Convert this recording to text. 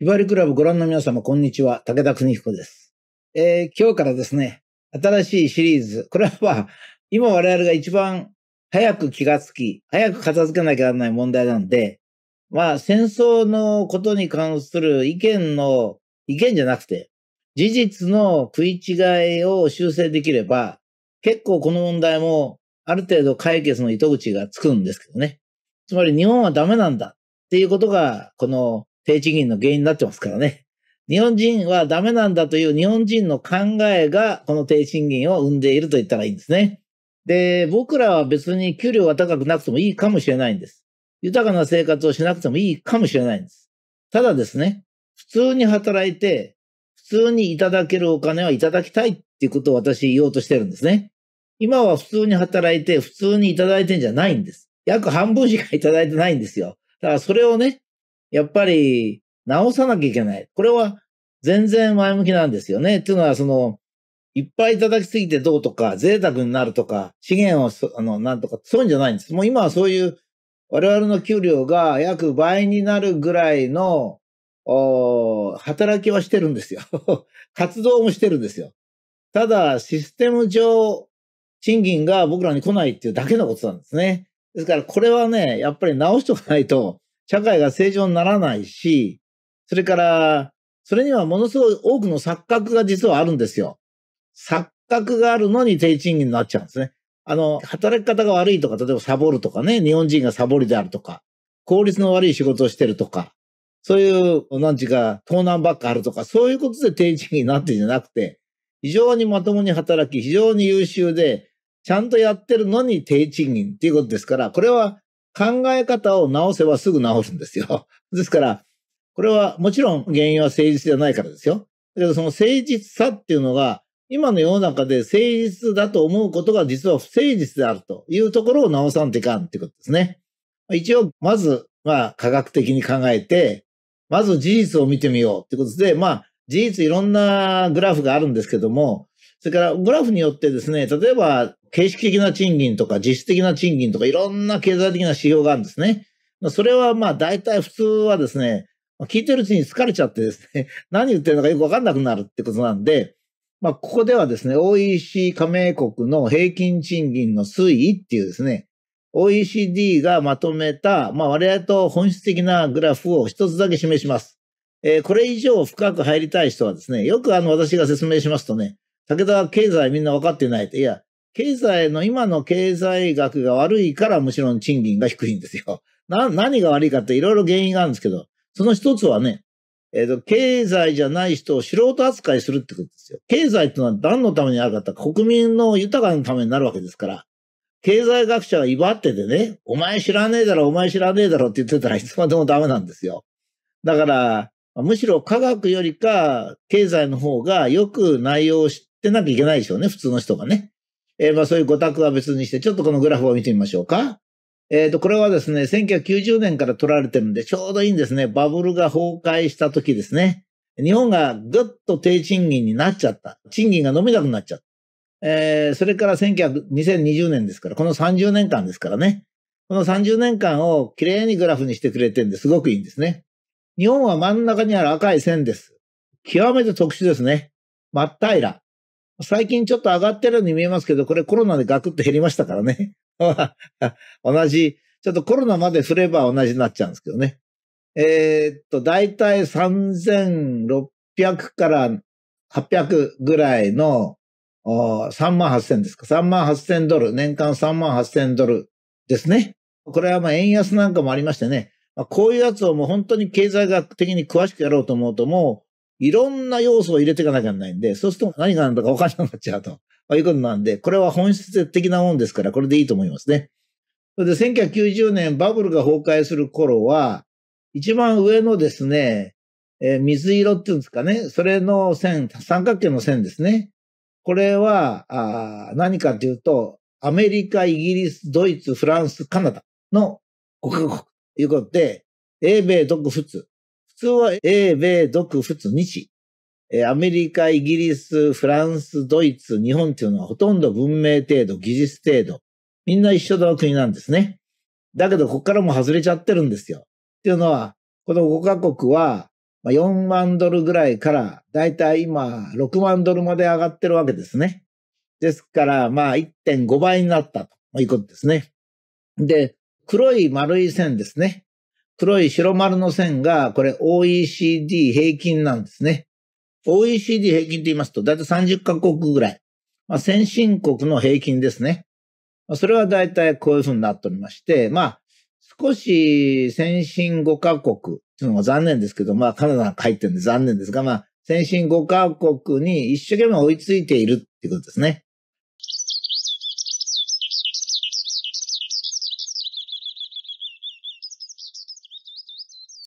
ひばりクラブご覧の皆様、こんにちは。武田邦彦です。えー、今日からですね、新しいシリーズ。これはまあ、今我々が一番早く気がつき、早く片付けなきゃならない問題なんで、まあ、戦争のことに関する意見の、意見じゃなくて、事実の食い違いを修正できれば、結構この問題もある程度解決の糸口がつくんですけどね。つまり日本はダメなんだっていうことが、この低賃金の原因になってますからね。日本人はダメなんだという日本人の考えがこの低賃金を生んでいると言ったらいいんですね。で、僕らは別に給料が高くなくてもいいかもしれないんです。豊かな生活をしなくてもいいかもしれないんです。ただですね、普通に働いて、普通にいただけるお金はいただきたいっていうことを私言おうとしてるんですね。今は普通に働いて普通にいただいてんじゃないんです。約半分しかいただいてないんですよ。だからそれをね、やっぱり直さなきゃいけない。これは全然前向きなんですよね。っていうのは、その、いっぱいいただきすぎてどうとか、贅沢になるとか、資源を、あの、なんとか、そういうんじゃないんです。もう今はそういう、我々の給料が約倍になるぐらいの、お働きはしてるんですよ。活動もしてるんですよ。ただ、システム上、賃金が僕らに来ないっていうだけのことなんですね。ですから、これはね、やっぱり直しておかないと、社会が正常にならないし、それから、それにはものすごい多くの錯覚が実はあるんですよ。錯覚があるのに低賃金になっちゃうんですね。あの、働き方が悪いとか、例えばサボるとかね、日本人がサボりであるとか、効率の悪い仕事をしてるとか、そういう、なんちゅうか、盗難ばっかあるとか、そういうことで低賃金になってるんじゃなくて、非常にまともに働き、非常に優秀で、ちゃんとやってるのに低賃金っていうことですから、これは考え方を直せばすぐ直るんですよ。ですから、これはもちろん原因は誠実じゃないからですよ。だけどその誠実さっていうのが、今の世の中で誠実だと思うことが実は不誠実であるというところを直さんといかんっていうことですね。一応、まず、まあ、科学的に考えて、まず事実を見てみようってことで、まあ、事実いろんなグラフがあるんですけども、それからグラフによってですね、例えば形式的な賃金とか実質的な賃金とかいろんな経済的な指標があるんですね。それはまあ大体普通はですね、聞いてるうちに疲れちゃってですね、何言ってるのかよくわかんなくなるってことなんで、まあここではですね、OEC 加盟国の平均賃金の推移っていうですね、OECD がまとめた、まあ我々と本質的なグラフを一つだけ示します。えー、これ以上深く入りたい人はですね、よくあの私が説明しますとね、武田は経済みんな分かってないって、いや、経済の今の経済学が悪いからむしろ賃金が低いんですよ。な、何が悪いかっていろいろ原因があるんですけど、その一つはね、えっ、ー、と、経済じゃない人を素人扱いするってことですよ。経済ってのは何のためにあるかって国民の豊かのためになるわけですから、経済学者が威張っててね、お前知らねえだろ、お前知らねえだろって言ってたらいつまでもダメなんですよ。だから、むしろ科学よりか経済の方がよく内容を知てなきゃいけないでしょうね、普通の人がね。えー、まあそういう語択は別にして、ちょっとこのグラフを見てみましょうか。えっ、ー、と、これはですね、1990年から取られてるんで、ちょうどいいんですね。バブルが崩壊した時ですね。日本がぐっと低賃金になっちゃった。賃金が伸びなくなっちゃった。えー、それから2020年ですから、この30年間ですからね。この30年間をきれいにグラフにしてくれてるんですごくいいんですね。日本は真ん中にある赤い線です。極めて特殊ですね。真っ平ら。最近ちょっと上がってるように見えますけど、これコロナでガクッと減りましたからね。同じ、ちょっとコロナまで振れば同じになっちゃうんですけどね。えー、っと、だいたい3600から800ぐらいの3万8000ですか。3万8000ドル。年間3万8000ドルですね。これはまあ円安なんかもありましてね。まあ、こういうやつをもう本当に経済学的に詳しくやろうと思うともういろんな要素を入れていかなきゃならないんで、そうすると何が何だか分からなくなっちゃうと。いうことなんで、これは本質的なもんですから、これでいいと思いますね。それで1990年バブルが崩壊する頃は、一番上のですね、えー、水色っていうんですかね、それの線、三角形の線ですね。これは、あ何かというと、アメリカ、イギリス、ドイツ、フランス、カナダの5カ国ということで、英米、独仏。普通は英米、独仏、日。アメリカ、イギリス、フランス、ドイツ、日本っていうのはほとんど文明程度、技術程度、みんな一緒の国なんですね。だけど、ここからも外れちゃってるんですよ。っていうのは、この5カ国は、4万ドルぐらいから、だいたい今6万ドルまで上がってるわけですね。ですから、まあ1.5倍になったということですね。で、黒い丸い線ですね。黒い白丸の線が、これ OECD 平均なんですね。OECD 平均って言いますと、だいたい30カ国ぐらい。まあ、先進国の平均ですね。まあ、それはだいたいこういうふうになっておりまして、まあ、少し先進5カ国っていうのが残念ですけど、まあ、カナダが入ってるんで残念ですが、まあ、先進5カ国に一生懸命追いついているっていうことですね。